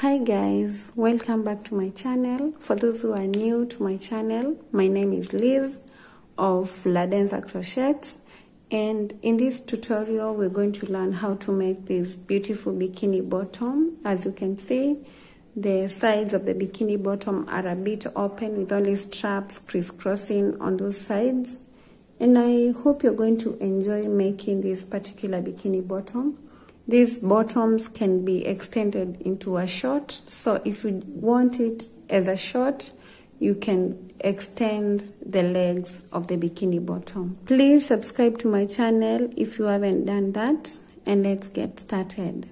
Hi guys, welcome back to my channel. For those who are new to my channel, my name is Liz of LaDenser Crochets and in this tutorial we're going to learn how to make this beautiful bikini bottom. As you can see, the sides of the bikini bottom are a bit open with only straps crisscrossing on those sides and I hope you're going to enjoy making this particular bikini bottom. These bottoms can be extended into a short. So if you want it as a short, you can extend the legs of the bikini bottom. Please subscribe to my channel if you haven't done that and let's get started.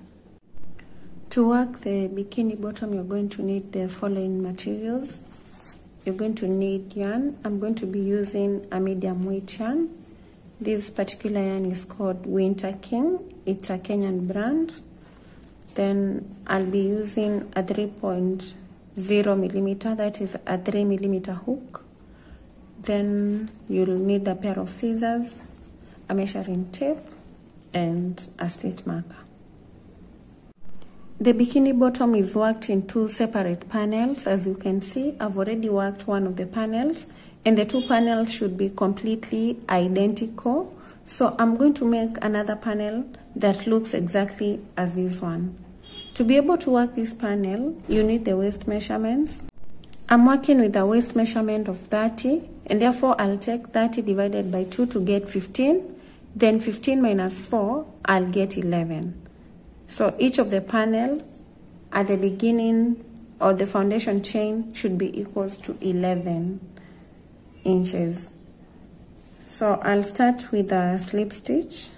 To work the bikini bottom, you're going to need the following materials. You're going to need yarn. I'm going to be using a medium weight yarn. This particular yarn is called Winter King. It's a Kenyan brand. Then I'll be using a 3.0 millimeter, that is a 3 millimeter hook. Then you'll need a pair of scissors, a measuring tape, and a stitch marker. The bikini bottom is worked in two separate panels. As you can see, I've already worked one of the panels and the two panels should be completely identical. So I'm going to make another panel that looks exactly as this one. To be able to work this panel, you need the waist measurements. I'm working with a waist measurement of 30 and therefore I'll take 30 divided by 2 to get 15. Then 15 minus 4, I'll get 11. So each of the panel at the beginning or the foundation chain should be equals to 11 inches. So I'll start with a slip stitch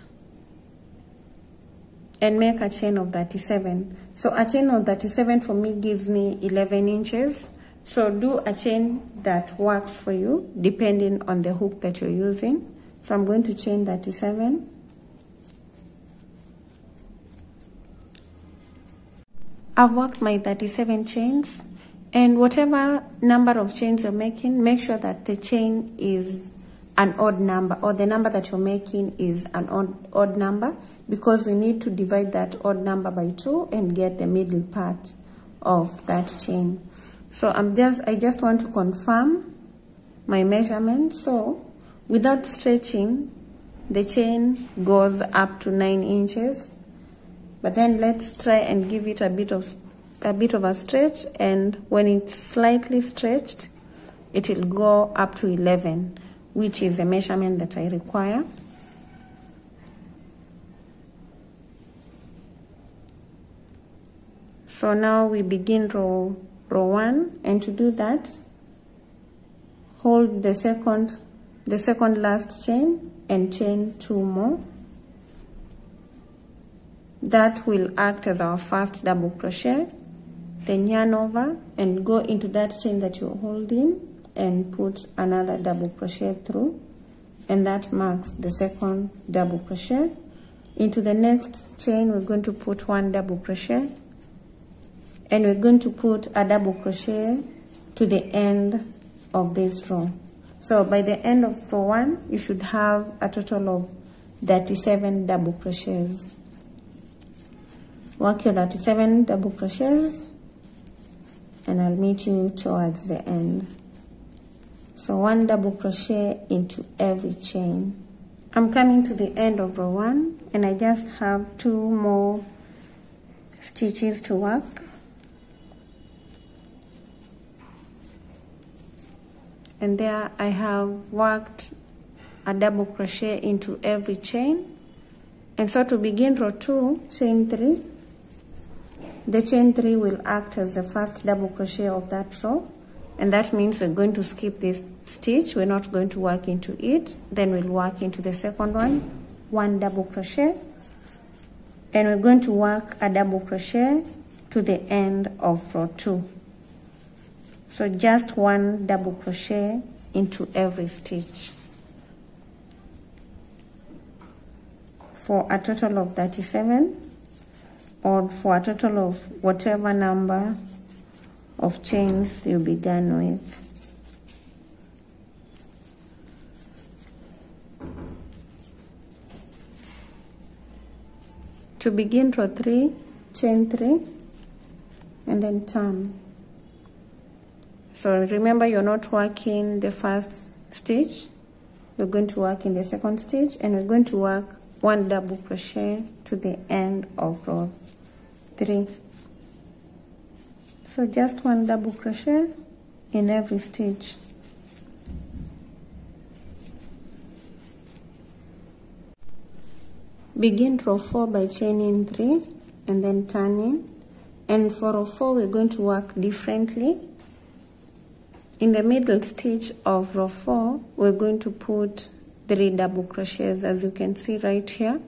and make a chain of 37. So a chain of 37 for me gives me 11 inches. So do a chain that works for you depending on the hook that you're using. So I'm going to chain 37. I've worked my 37 chains and whatever number of chains you're making, make sure that the chain is an odd number or the number that you're making is an odd, odd number because we need to divide that odd number by 2 and get the middle part of that chain. So I'm just I just want to confirm my measurement. So without stretching, the chain goes up to 9 inches. But then let's try and give it a bit of a bit of a stretch and when it's slightly stretched, it will go up to 11, which is the measurement that I require. So now we begin row, row 1 and to do that, hold the second, the second last chain and chain two more. That will act as our first double crochet. Then yarn over and go into that chain that you're holding and put another double crochet through and that marks the second double crochet. Into the next chain we're going to put one double crochet and we're going to put a double crochet to the end of this row. So by the end of row 1 you should have a total of 37 double crochets. Work your 37 double crochets and I'll meet you towards the end. So one double crochet into every chain. I'm coming to the end of row 1 and I just have two more stitches to work. And there I have worked a double crochet into every chain. And so to begin row 2, chain 3, the chain 3 will act as the first double crochet of that row and that means we're going to skip this stitch. We're not going to work into it. Then we'll work into the second one one double crochet. And we're going to work a double crochet to the end of row 2 so just one double crochet into every stitch. For a total of 37 or for a total of whatever number of chains you'll be done with. To begin row 3, chain 3 and then turn. So remember you're not working the first stitch. We're going to work in the second stitch and we're going to work one double crochet to the end of row 3 so just one double crochet in every stitch. Begin row 4 by chaining 3 and then turning. And for row 4 we're going to work differently. In the middle stitch of row 4 we're going to put three double crochets as you can see right here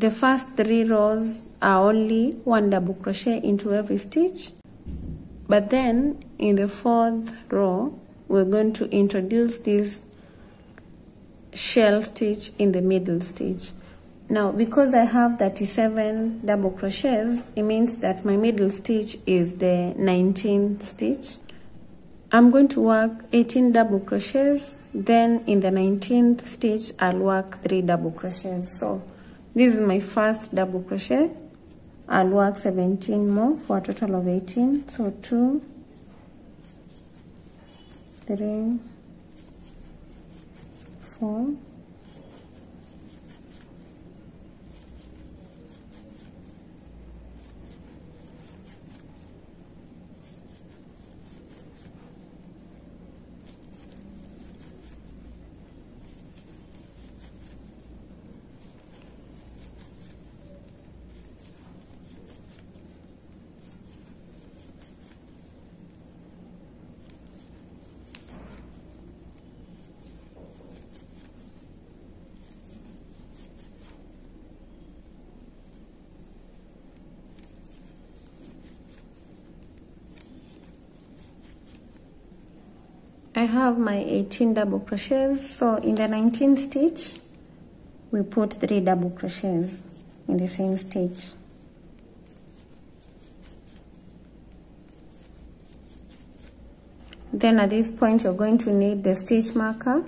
the first three rows are only one double crochet into every stitch. But then in the fourth row we're going to introduce this shell stitch in the middle stitch. Now because I have 37 double crochets it means that my middle stitch is the 19th stitch. I'm going to work 18 double crochets then in the 19th stitch I'll work 3 double crochets. So this is my first double crochet. I'll work 17 more for a total of 18 so 2 3 four I have my 18 double crochets. So in the 19th stitch we put 3 double crochets in the same stitch. Then at this point you're going to need the stitch marker.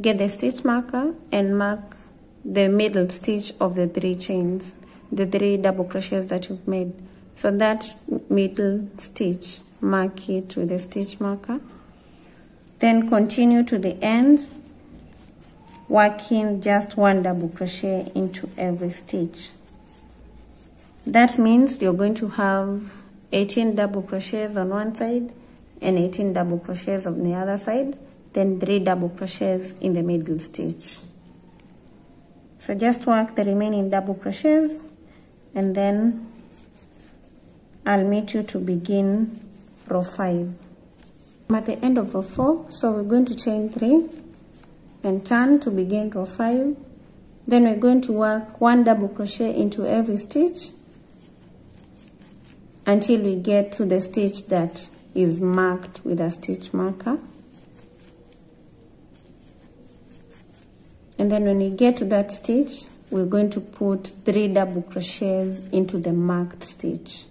Get the stitch marker and mark the middle stitch of the three chains the three double crochets that you've made. So that middle stitch mark it with the stitch marker then continue to the end working just one double crochet into every stitch. That means you're going to have 18 double crochets on one side and 18 double crochets on the other side then 3 double crochets in the middle stitch. So just work the remaining double crochets and then I'll meet you to begin row 5 I'm at the end of row 4 so we're going to chain 3 and turn to begin row 5 then we're going to work one double crochet into every stitch until we get to the stitch that is marked with a stitch marker. And then when we get to that stitch we're going to put three double crochets into the marked stitch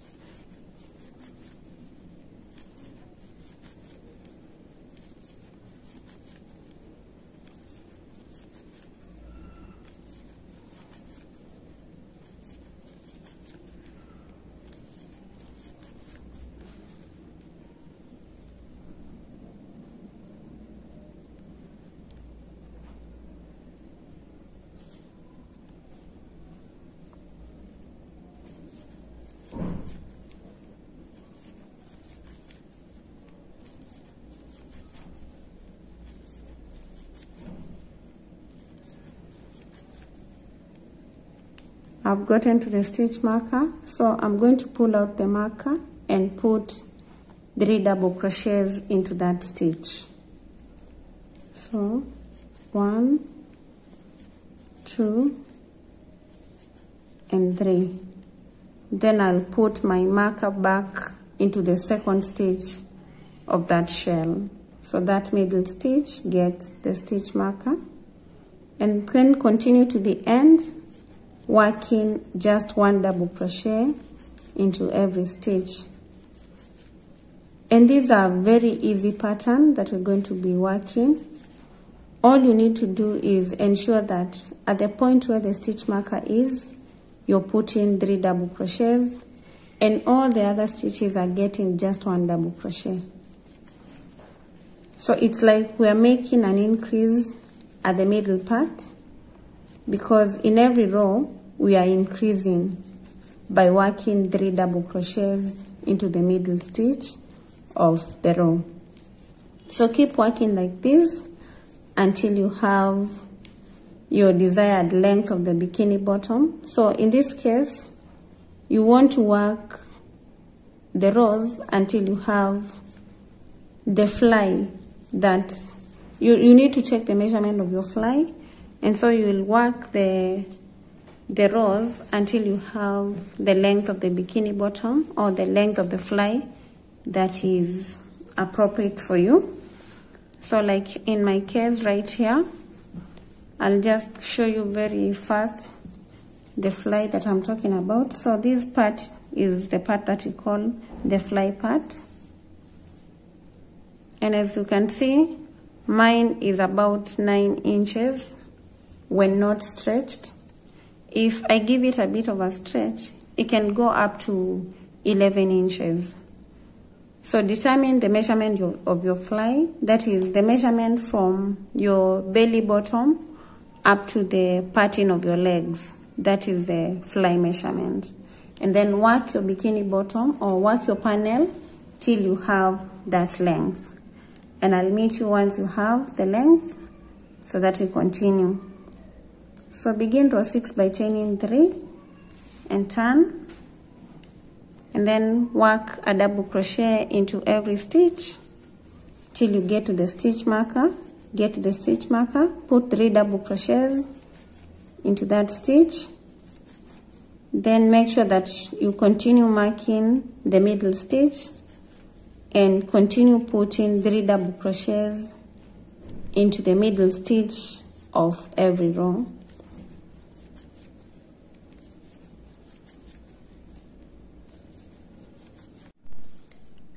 I've gotten to the stitch marker so I'm going to pull out the marker and put three double crochets into that stitch. So one two and three. Then I'll put my marker back into the second stitch of that shell. So that middle stitch gets the stitch marker. And then continue to the end working just one double crochet into every stitch. And these are very easy pattern that we're going to be working. All you need to do is ensure that at the point where the stitch marker is you're putting three double crochets and all the other stitches are getting just one double crochet. So it's like we are making an increase at the middle part because in every row we are increasing by working three double crochets into the middle stitch of the row. So keep working like this until you have your desired length of the bikini bottom. So in this case you want to work the rows until you have the fly that you, you need to check the measurement of your fly and so you will work the the rows until you have the length of the bikini bottom or the length of the fly that is appropriate for you. So like in my case right here I'll just show you very fast the fly that I'm talking about. So this part is the part that we call the fly part. And as you can see mine is about 9 inches when not stretched. If I give it a bit of a stretch it can go up to 11 inches. So determine the measurement of your fly that is the measurement from your belly bottom up to the parting of your legs. That is the fly measurement. And then work your bikini bottom or work your panel till you have that length. And I'll meet you once you have the length so that we continue. So begin row 6 by chaining 3 and turn. And then work a double crochet into every stitch till you get to the stitch marker. Get to the stitch marker put three double crochets into that stitch. Then make sure that you continue marking the middle stitch and continue putting three double crochets into the middle stitch of every row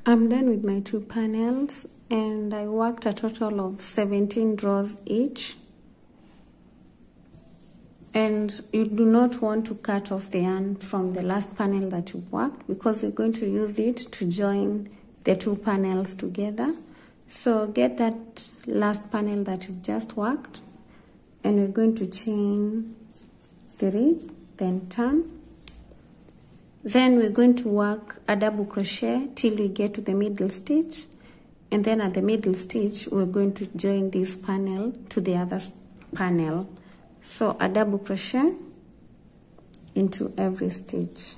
I'm done with my two panels and I worked a total of 17 rows each. And you do not want to cut off the yarn from the last panel that you worked because we're going to use it to join the two panels together. So get that last panel that you've just worked and we're going to chain three then turn then we're going to work a double crochet till we get to the middle stitch. And then at the middle stitch we're going to join this panel to the other panel. So a double crochet into every stitch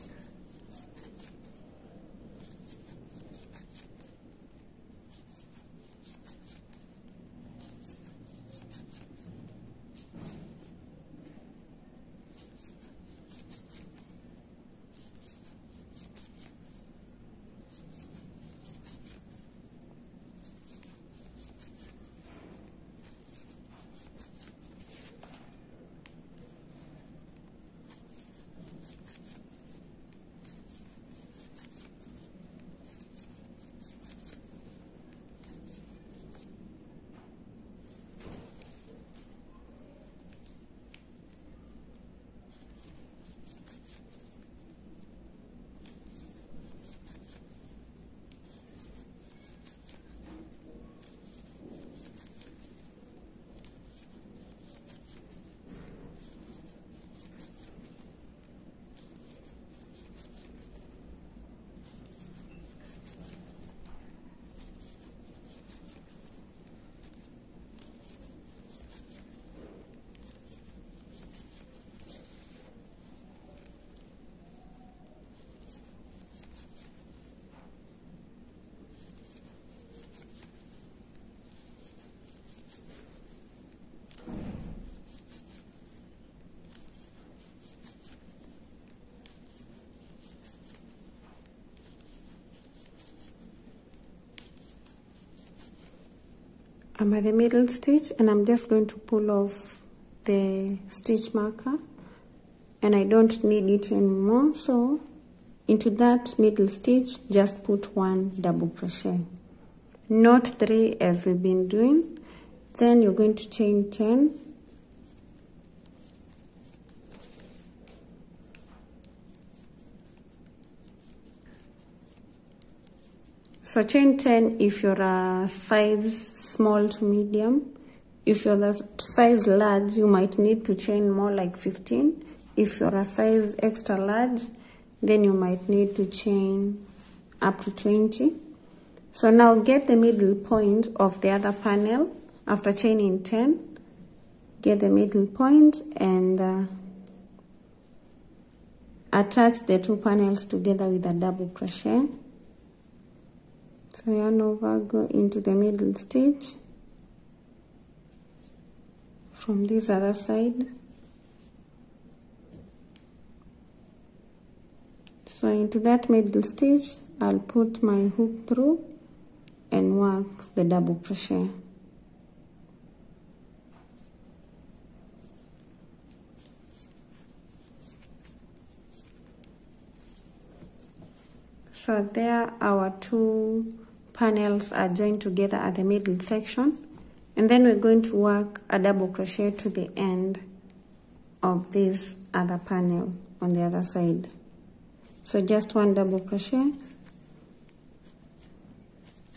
I'm at the middle stitch and I'm just going to pull off the stitch marker and I don't need it anymore. So into that middle stitch just put one double crochet. Not three as we've been doing. Then you're going to chain 10 So chain 10 if you're a size small to medium. If you're the size large, you might need to chain more like 15. If you're a size extra large, then you might need to chain up to 20. So now get the middle point of the other panel after chaining 10. Get the middle point and uh, attach the two panels together with a double crochet so yarn over go into the middle stitch from this other side. So into that middle stitch I'll put my hook through and work the double crochet. So there our two panels are joined together at the middle section and then we're going to work a double crochet to the end of this other panel on the other side. So just one double crochet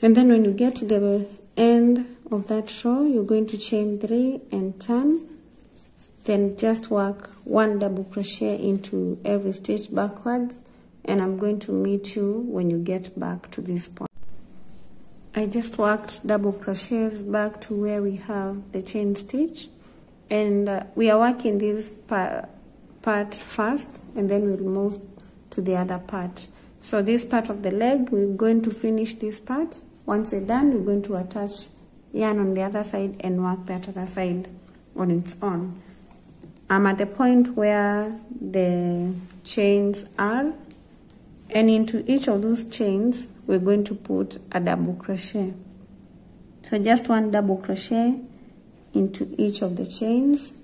and then when you get to the end of that row you're going to chain three and turn then just work one double crochet into every stitch backwards and I'm going to meet you when you get back to this point. I just worked double crochets back to where we have the chain stitch and uh, we are working this part, first and then we'll move to the other part. So this part of the leg, we're going to finish this part. Once we're done, we're going to attach yarn on the other side and work that other side on its own. I'm at the point where the chains are and into each of those chains we're going to put a double crochet. So just one double crochet into each of the chains.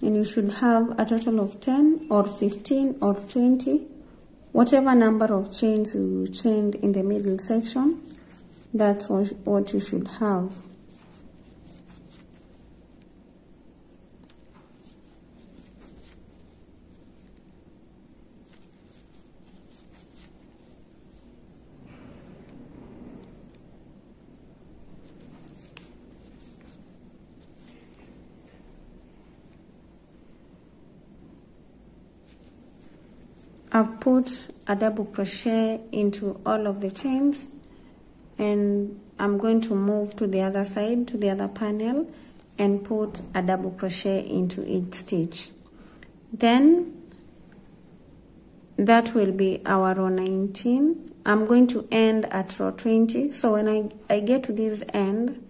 And you should have a total of 10 or 15 or 20 whatever number of chains you chained in the middle section that's what you should have I've put a double crochet into all of the chains and I'm going to move to the other side to the other panel and put a double crochet into each stitch. Then that will be our row 19 I'm going to end at row 20 so when I, I get to this end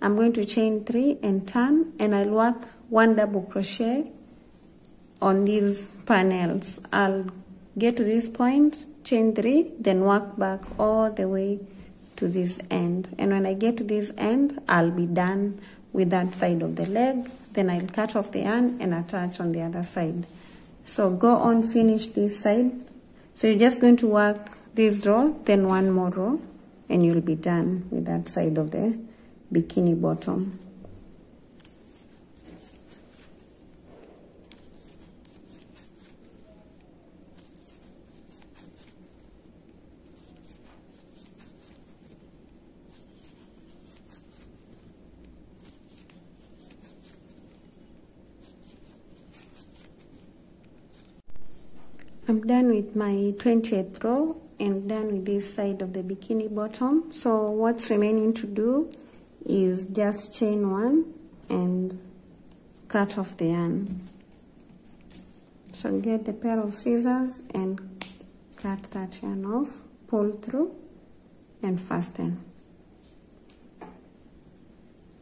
I'm going to chain 3 and turn and I'll work one double crochet on these panels. I'll get to this point chain three then work back all the way to this end. And when I get to this end I'll be done with that side of the leg. Then I'll cut off the yarn and attach on the other side. So go on finish this side. So you're just going to work this row then one more row and you'll be done with that side of the bikini bottom I'm done with my 20th row and done with this side of the bikini bottom. So what's remaining to do is just chain one and cut off the yarn. So get the pair of scissors and cut that yarn off pull through and fasten.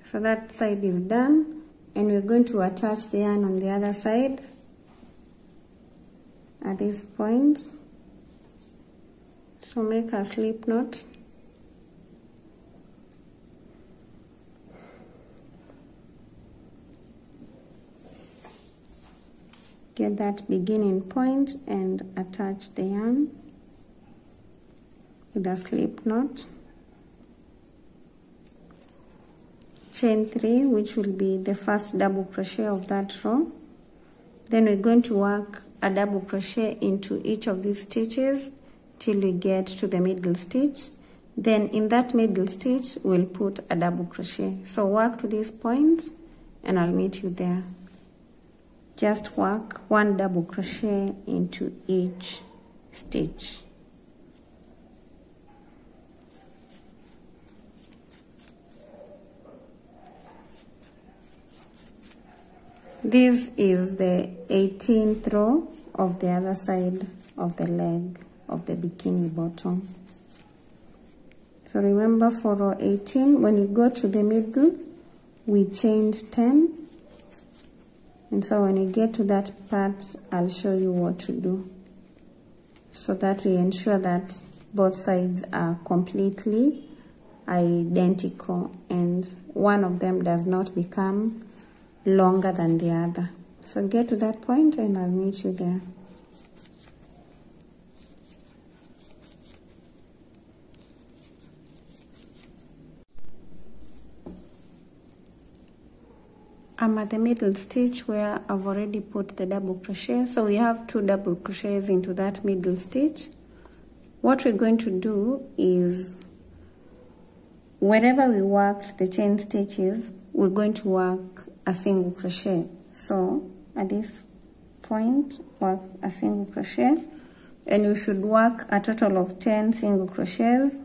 So that side is done and we're going to attach the yarn on the other side at this point so make a slip knot. Get that beginning point and attach the yarn with a slip knot. Chain 3 which will be the first double crochet of that row then we're going to work a double crochet into each of these stitches till we get to the middle stitch. Then in that middle stitch we'll put a double crochet. So work to this point and I'll meet you there. Just work one double crochet into each stitch this is the 18th row of the other side of the leg of the bikini bottom. So remember for row 18 when you go to the middle we chained 10 and so when you get to that part I'll show you what to do. So that we ensure that both sides are completely identical and one of them does not become longer than the other. So get to that point and I'll meet you there. I'm at the middle stitch where I've already put the double crochet. So we have two double crochets into that middle stitch. What we're going to do is wherever we worked the chain stitches we're going to work a single crochet. So at this point work a single crochet. And you should work a total of 10 single crochets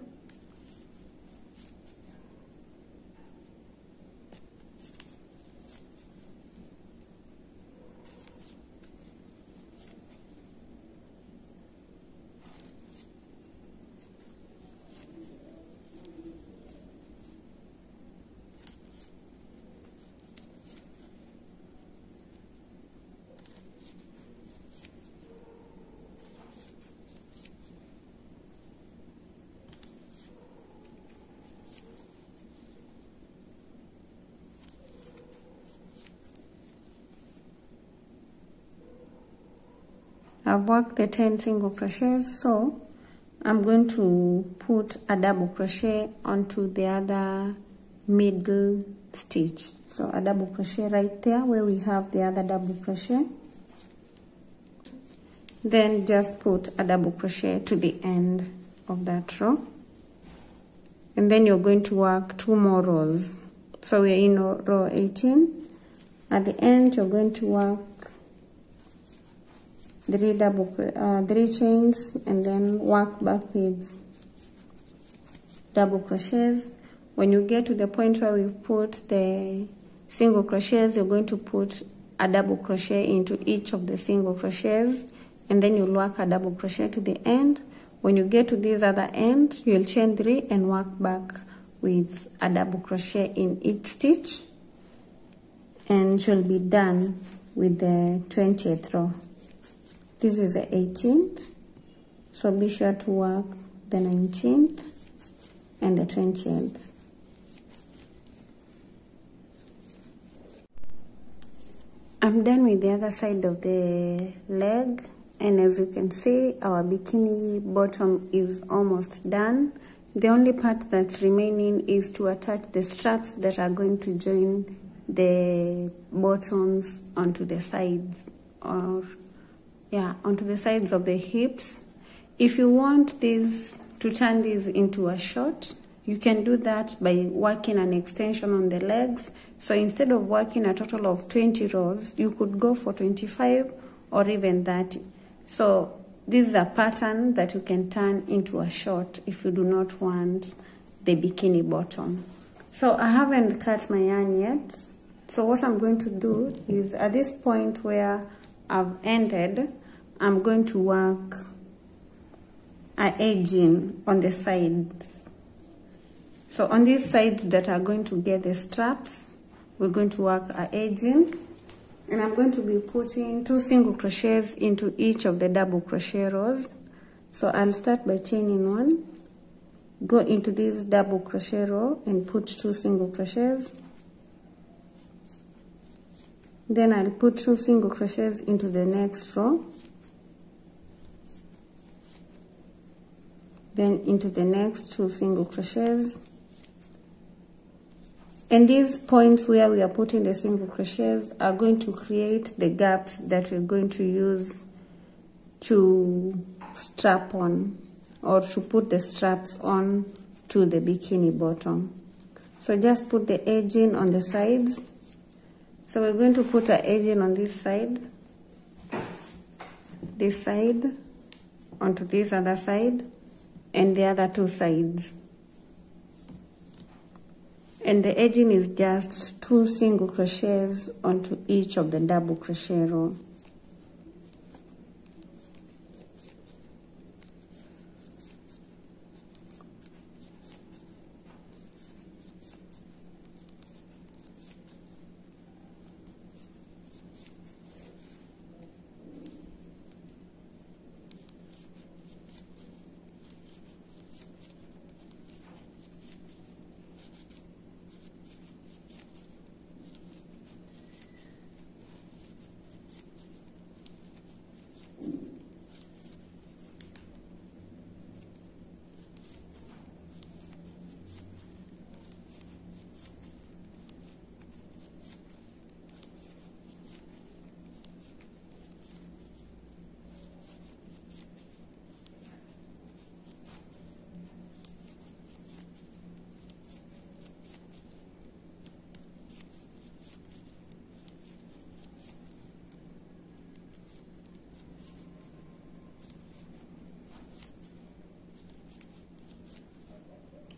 I've worked the 10 single crochets so I'm going to put a double crochet onto the other middle stitch. So a double crochet right there where we have the other double crochet. Then just put a double crochet to the end of that row. And then you're going to work two more rows. So we're in row 18 at the end you're going to work three double uh, three chains and then work back with double crochets. When you get to the point where we put the single crochets you're going to put a double crochet into each of the single crochets and then you'll work a double crochet to the end. When you get to this other end you'll chain three and work back with a double crochet in each stitch and you'll be done with the 20th row this is the 18th so be sure to work the 19th and the 20th I'm done with the other side of the leg and as you can see our bikini bottom is almost done. The only part that's remaining is to attach the straps that are going to join the bottoms onto the sides or yeah onto the sides of the hips. If you want this to turn this into a short you can do that by working an extension on the legs. So instead of working a total of 20 rows you could go for 25 or even 30 so this is a pattern that you can turn into a short if you do not want the bikini bottom. So I haven't cut my yarn yet. So what I'm going to do is at this point where I've ended, I'm going to work a edging on the sides. So on these sides that are going to get the straps, we're going to work a edging and I'm going to be putting two single crochets into each of the double crochet rows. So I'll start by chaining one, go into this double crochet row and put two single crochets then I'll put two single crochets into the next row. Then into the next two single crochets. And these points where we are putting the single crochets are going to create the gaps that we're going to use to strap on or to put the straps on to the bikini bottom. So just put the edging on the sides so we're going to put our edging on this side this side onto this other side and the other two sides. And the edging is just two single crochets onto each of the double crochet row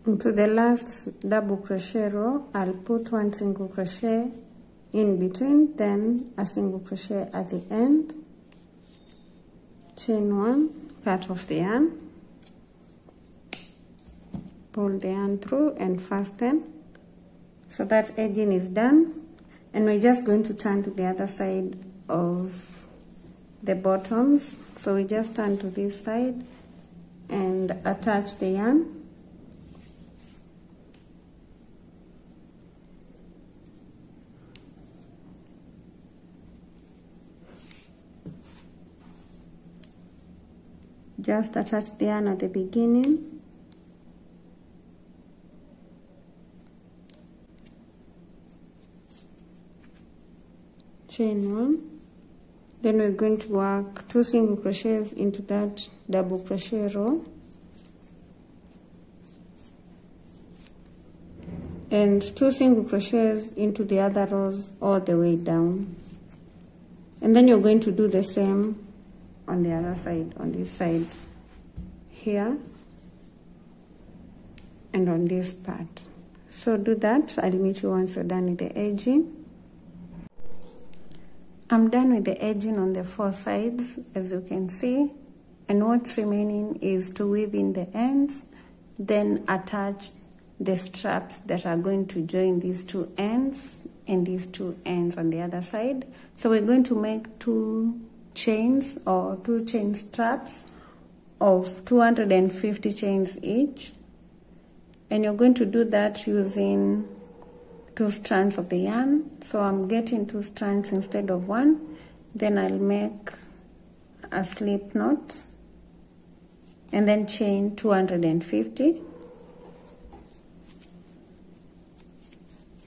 into the last double crochet row I'll put one single crochet in between then a single crochet at the end. Chain one cut off the yarn. Pull the yarn through and fasten so that edging is done. And we're just going to turn to the other side of the bottoms. So we just turn to this side and attach the yarn just attach the yarn at the beginning. Chain one. Then we're going to work two single crochets into that double crochet row. And two single crochets into the other rows all the way down. And then you're going to do the same on the other side on this side here and on this part. So do that. I'll meet you once you're done with the edging. I'm done with the edging on the four sides as you can see. And what's remaining is to weave in the ends then attach the straps that are going to join these two ends and these two ends on the other side. So we're going to make two chains or two chain straps of 250 chains each. And you're going to do that using two strands of the yarn. So I'm getting two strands instead of one. Then I'll make a slip knot and then chain 250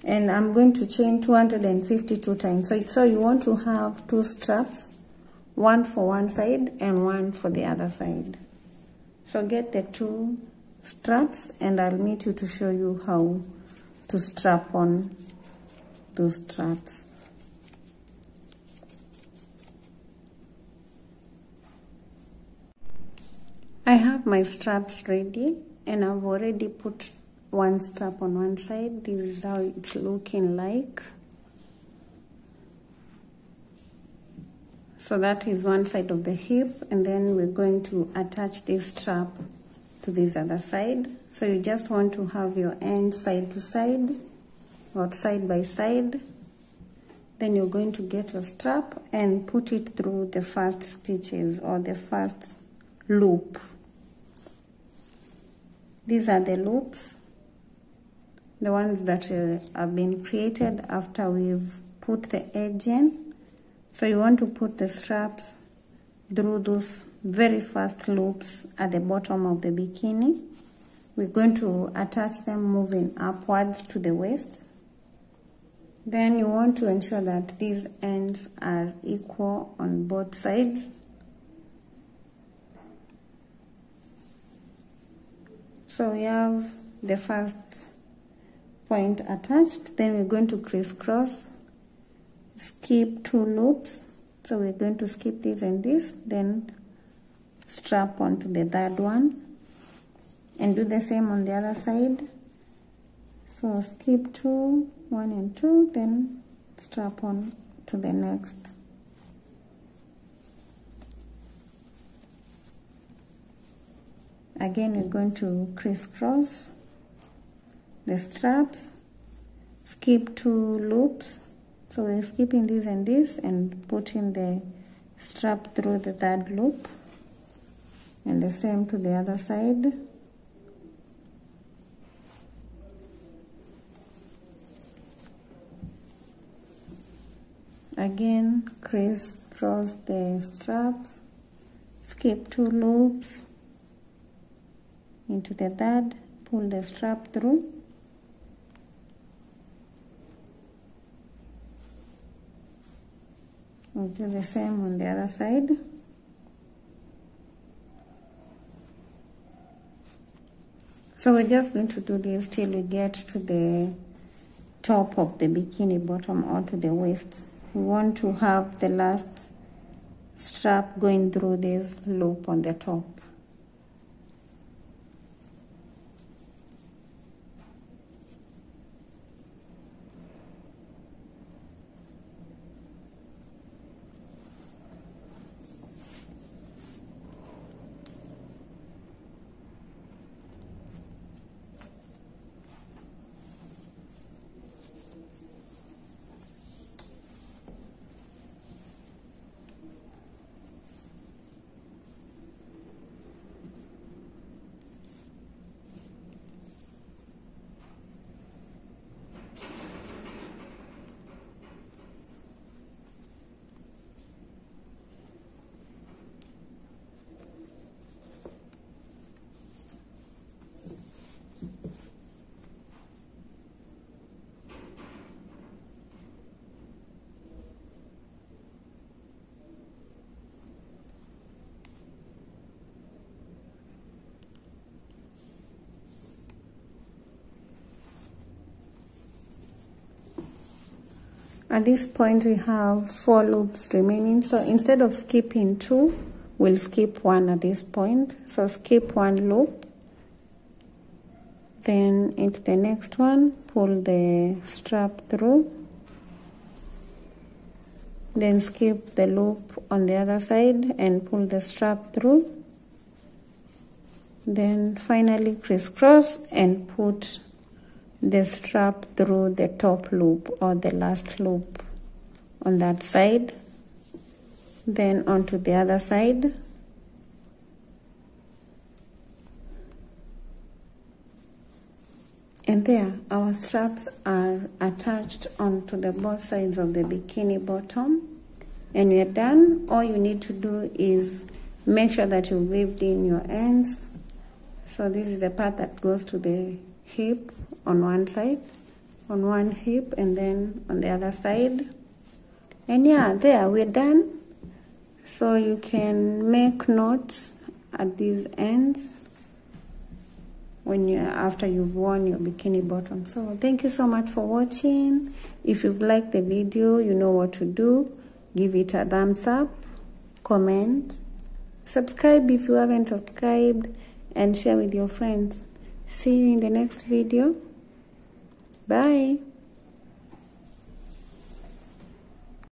and I'm going to chain 252 times. So, so you want to have two straps one for one side and one for the other side. So get the two straps and I'll meet you to show you how to strap on those straps. I have my straps ready and I've already put one strap on one side. This is how it's looking like so that is one side of the hip and then we're going to attach this strap to this other side. So you just want to have your end side to side or side by side. Then you're going to get your strap and put it through the first stitches or the first loop. These are the loops the ones that uh, have been created after we've put the edge in so you want to put the straps through those very first loops at the bottom of the bikini. We're going to attach them moving upwards to the waist. Then you want to ensure that these ends are equal on both sides. So we have the first point attached. Then we're going to crisscross skip two loops. So we're going to skip this and this then strap onto the third one and do the same on the other side. So skip two one and two then strap on to the next. Again we're going to crisscross the straps skip two loops so we're skipping this and this and putting the strap through the third loop and the same to the other side. Again crisscross the straps skip two loops into the third pull the strap through we'll do the same on the other side. So we're just going to do this till we get to the top of the bikini bottom or to the waist. We want to have the last strap going through this loop on the top at this point we have four loops remaining. So instead of skipping two we'll skip one at this point. So skip one loop then into the next one pull the strap through then skip the loop on the other side and pull the strap through then finally crisscross and put the strap through the top loop or the last loop on that side then onto the other side. And there our straps are attached onto the both sides of the bikini bottom. And are done. All you need to do is make sure that you weaved in your ends. So this is the part that goes to the hip on one side on one hip and then on the other side. And yeah there we're done. So you can make knots at these ends when you after you've worn your bikini bottom. So thank you so much for watching. If you've liked the video you know what to do. Give it a thumbs up comment subscribe if you haven't subscribed and share with your friends. See you in the next video Bye.